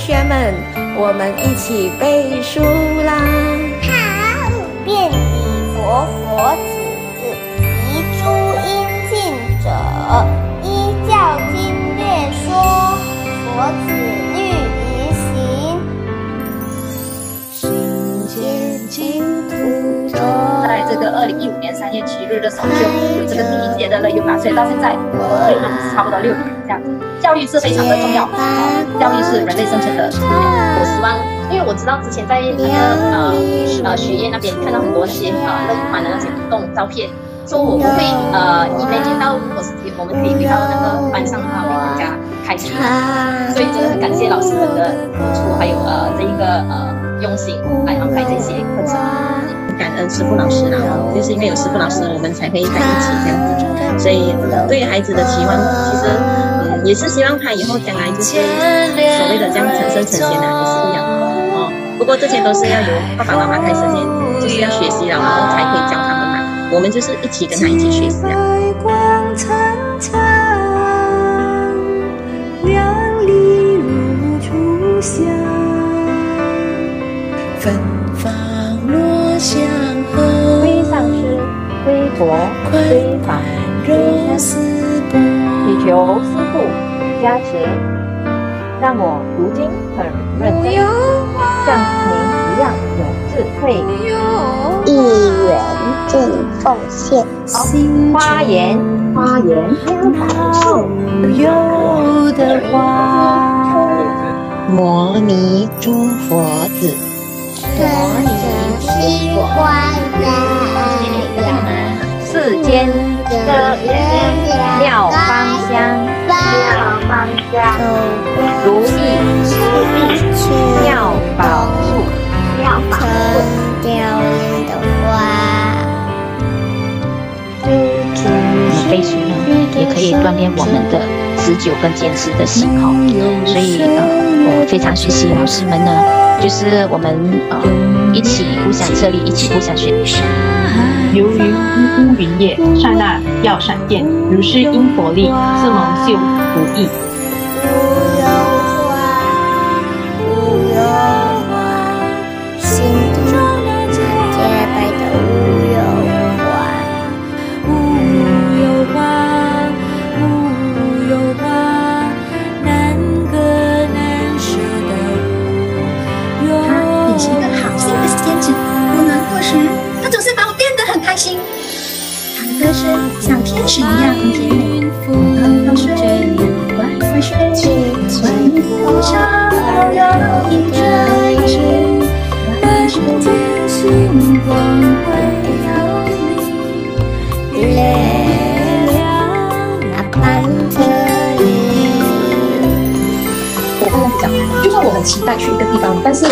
学们，我们一起背书啦！好，遍礼佛佛子，遗诸应尽者，依教经略说，佛子律仪行。行间净土中，在这个二零一五年三月七日的时候，就有这个第一届的乐优吧，所以到现在，差不多六年这样。教育是非常的重要，教育是人类生存的。我希望，因为我知道之前在那个呃呃学院那边看到很多那些呃乐团的那些活动照片，说我不会呃以为见到如果是我们可以回到那个班上的话会更加开心。所以真的很感谢老师们的付出，还有呃这一个呃用心来安排这些课程。感恩师傅老师啦，就是因为有师傅老师，我们才可以在一起这样子。所以对孩子的期望，其实嗯也是希望他以后将来就是所谓的这样成圣成仙啊，也是一样哦。不过这些都是要由爸爸妈妈开始先，就是要学习了，然。后才可以教他们嘛。我们就是一起跟他一起学习啊。白光灿灿，亮丽如初夏。芬芳，归上师，归佛，归法，归僧，祈求师父加持，让我如今很认真，像您一样有智慧。一元尽奉献，好，花言花言好有的花，摩尼诸佛子，跟着西花染，世间的妙芳香，妙芳香，如意妙宝树，妙宝树。掉的花。背书呢，也可以锻炼我们的持久跟坚持的心哈。所以呃，我非常学习老师们呢，就是我们呃一起互相策励，一起互相学习。由于乌乌云叶，刹那要闪电，如是因佛力，自蒙救不易。开心。她的歌声像天使一样很甜美。风风吹，乖乖睡，晚风上有一个人，满是天星光辉耀明，月亮阿班特我这样子讲，就算我很期待去一个地方，但是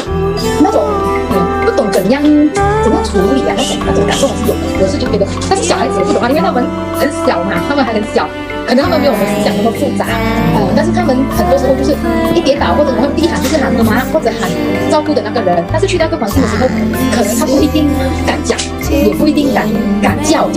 怎样怎样处理啊，那种那种感受还是有的。我是觉得，但是小孩子不懂啊，因为他们很小嘛，他们还很小，可能他们没有我们思想那么复杂，呃，但是他们很多时候就是一跌倒或者我们第一喊就是喊妈妈或者喊照顾的那个人，但是去到一个环境的时候，可能他不一定敢讲，也不一定敢敢叫。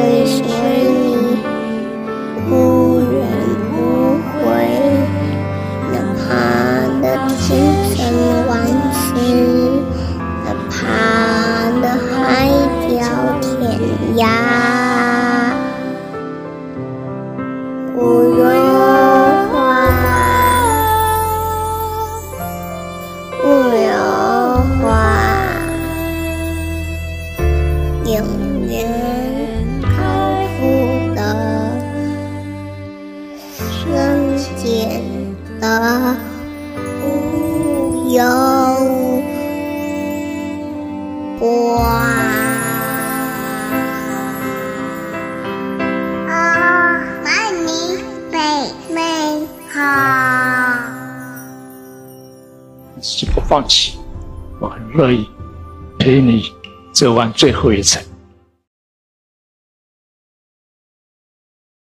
conversation 花。啊，爱你妹妹好。你自己不放弃，我很乐意陪你走完最后一程。